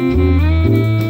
Música